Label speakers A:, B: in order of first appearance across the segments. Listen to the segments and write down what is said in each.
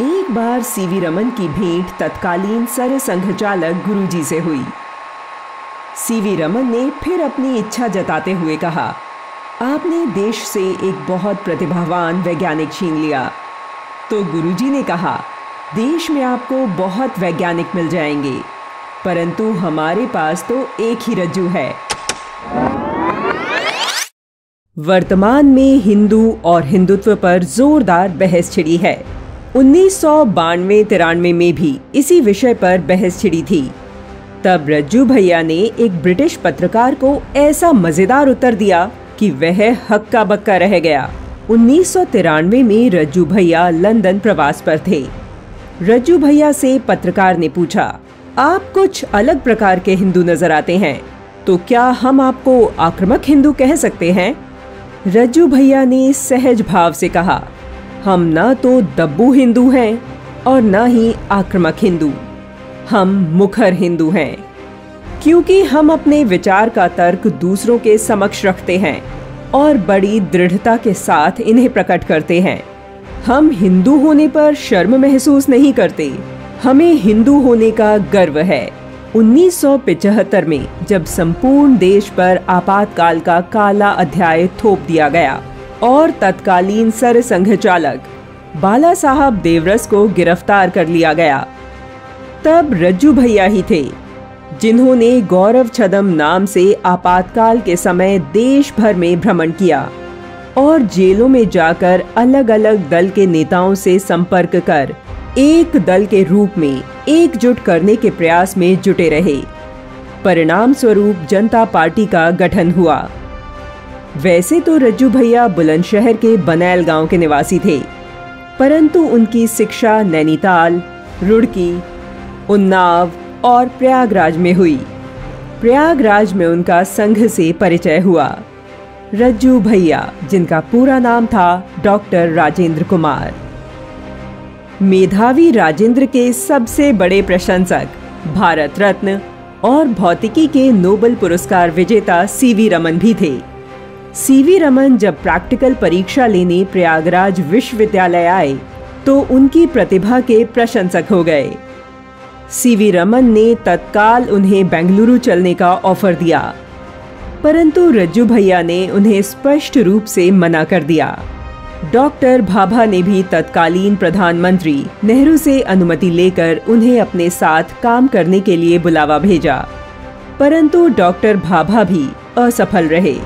A: एक बार सीवी रमन की भेंट तत्कालीन सर संघ चालक गुरुजी से हुई। सीवी रमन ने फिर अपनी इच्छा जताते हुए कहा, आपने देश से एक बहुत प्रतिभावान वैज्ञानिक छीन लिया। तो गुरुजी ने कहा, देश में आपको बहुत वैज्ञानिक मिल जाएँगे, परंतु हमारे पास तो एक ही रज्जू है। वर्तमान में हिंदू और हिंदुत्व पर जोरदार बहस छिड़ी है। उन्नीस सौ बानवे तिरानवे में भी इसी विषय पर बहस छिड़ी थी। तब रज्जू भैया ने एक ब्रिटिश पत्रकार को ऐसा मज़ेदार उत्तर दिया कि वह हक्का बक्का रह गया। उन्नीस सौ तिरानवे में रज्जू भैया लंदन प्रवास पर थे। रज्जू भैया से पत्रकार ने पूछा, आप कुछ अलग प्रकार के हिंदू नज़र आते हैं तो क्या हम आपको आक्रामक हिंदू कह सकते हैं? रज्जू भैया ने सहज भाव से कहा हम ना तो दब्बू हिंदू हैं और न ही आक्रामक हिंदू। हम मुखर हिंदू हैं। क्योंकि हम अपने विचार का तर्क दूसरों के समक्ष रखते हैं और बड़ी दृढ़ता के साथ इन्हें प्रकट करते हैं। हम हिंदू होने पर शर्म महसूस नहीं करते। हमें हिंदू होने का गर्व है। 1975 में जब संपूर्ण देश पर आपातकाल का काला अध्याय थोप दिया गया और तत्कालीन सर संघ चालक बाला साहब देवरस को गिरफ़्तार कर लिया गया। तब रज्जू भैया ही थे, जिन्होंने गौरव छदम नाम से आपातकाल के समय देश भर में भ्रमण किया और जेलों में जाकर अलग अलग दल के नेताओं से संपर्क कर एक दल के रूप में एकजुट करने के प्रयास में जुटे रहे। परिणाम स्वरूप जनता पार्टी का गठन हुआ। वैसे तो रज्जू भैया बुलंदशहर के बनैल गाँव के निवासी थे, परंतु उनकी शिक्षा नैनीताल, रुड़की, उन्नाव और प्रयागराज में हुई। प्रयागराज में उनका संघ से परिचय हुआ। रज्जू भैया, जिनका पूरा नाम था डॉक्टर राजेंद्र कुमार। मेधावी राजेंद्र के सबसे बड़े प्रशंसक, भारत रत्न और भौतिकी के नोबल पुरस्कार विजेता सीवी रमन भी थे। सीवी रमन जब प्रैक्टिकल परीक्षा लेने प्रयागराज विश्वविद्यालय आए तो उनकी प्रतिभा के प्रशंसक हो गए। सीवी रमन ने तत्काल उन्हें बेंगलुरु चलने का ऑफ़र दिया, परंतु रज्जू भैया ने उन्हें स्पष्ट रूप से मना कर दिया। डॉक्टर भाभा ने भी तत्कालीन प्रधानमंत्री नेहरू से अनुमति लेकर उन्हें अपने साथ काम करने के लिए बुलावा भेजा, परंतु डॉक्टर भाभा भी असफल रहे।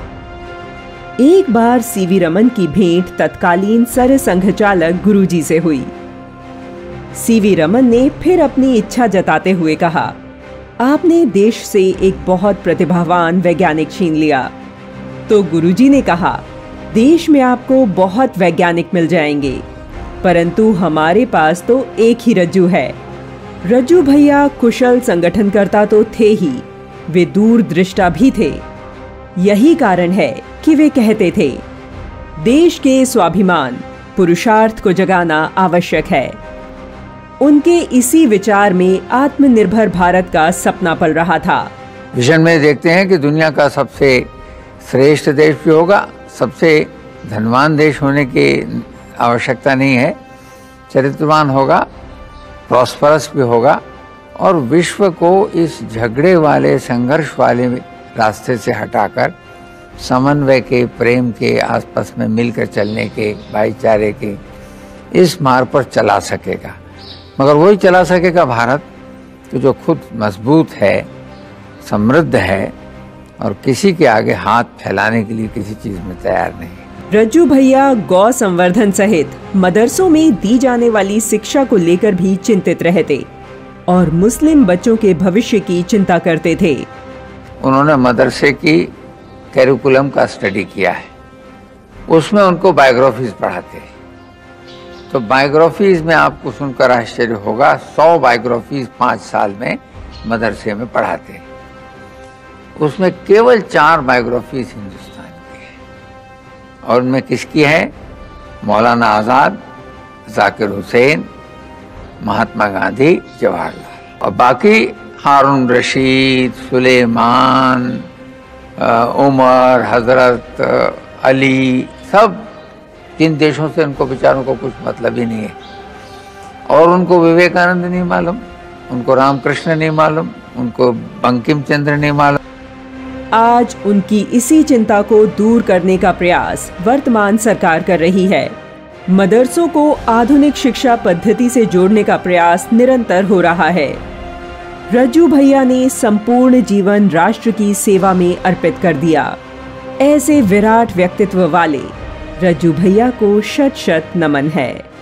A: एक बार सीवी रमन की भेंट तत्कालीन सर संघ चालक गुरुजी से हुई। सीवी रमन ने फिर अपनी इच्छा जताते हुए कहा, आपने देश से एक बहुत प्रतिभावान वैज्ञानिक छीन लिया। तो गुरुजी ने कहा, देश में आपको बहुत वैज्ञानिक मिल जाएँगे, परंतु हमारे पास तो एक ही रज्जू है। रज्जू भैया कुशल संगठनकर्ता तो थे ही, वे दूर दृष्टा भी थे। यही कारण है कि वे कहते थे, देश के स्वाभिमान पुरुषार्थ को जगाना आवश्यक है। उनके इसी विचार में आत्मनिर्भर भारत का सपना पल रहा था।
B: विजन में देखते हैं कि दुनिया का सबसे श्रेष्ठ देश भी होगा, सबसे धनवान देश होने की आवश्यकता नहीं है। चरित्रवान होगा प्रॉस्परस भी होगा और विश्व को इस झगड़े वाले, संघर्ष वाले रास्ते से हटाकर समन्वय के प्रेम के आसपास में मिलकर चलने के भाईचारे के इस मार्ग पर चला सकेगा। मगर वही चला सकेगा भारत तो जो खुद मज़बूत है समृद्ध है और किसी के आगे हाथ फैलाने के लिए किसी चीज़ में तैयार नहीं।
A: रज्जू भैया गौ संवर्धन सहित मदरसों में दी जाने वाली शिक्षा को लेकर भी चिंतित रहते और मुस्लिम बच्चों के भविष्य की चिंता करते थे।
B: उन्होंने मदरसे की कैरिकुलम का स्टडी किया है। उसमें उनको बायोग्राफीज पढ़ाते हैं। तो बायोग्राफीज में आपको सुनकर आश्चर्य होगा, सौ बायोग्राफीज पाँच साल में मदरसे में पढ़ाते हैं। उसमें केवल चार बायोग्राफीज हिंदुस्तान की है। और उनमें किसकी है? मौलाना आज़ाद, जाकिर हुसैन, महात्मा गांधी, जवाहरलाल। और बाकी हारून रशीद, सुलेमान उमर, हज़रत अली, सब तीन देशों से उनको बेचारों को कुछ मतलब ही नहीं है। और उनको विवेकानंद नहीं मालूम, उनको रामकृष्ण नहीं मालूम, उनको बंकिम चंद्र नहीं मालूम।
A: आज उनकी इसी चिंता को दूर करने का प्रयास वर्तमान सरकार कर रही है। मदरसों को आधुनिक शिक्षा पद्धति से जोड़ने का प्रयास निरंतर हो रहा है। रज्जू भैया ने संपूर्ण जीवन राष्ट्र की सेवा में अर्पित कर दिया। ऐसे विराट व्यक्तित्व वाले रज्जू भैया को शत शत नमन है।